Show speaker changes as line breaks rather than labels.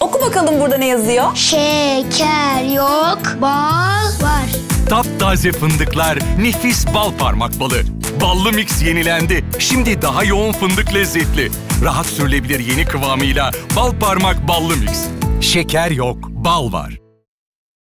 Oku bakalım burada ne yazıyor?
Şeker yok, bal var.
Taptaze fındıklar, nefis bal parmak balı. Ballı mix yenilendi. Şimdi daha yoğun fındık lezzetli. Rahat sürülebilir yeni kıvamıyla bal parmak ballı mix. Şeker yok, bal var.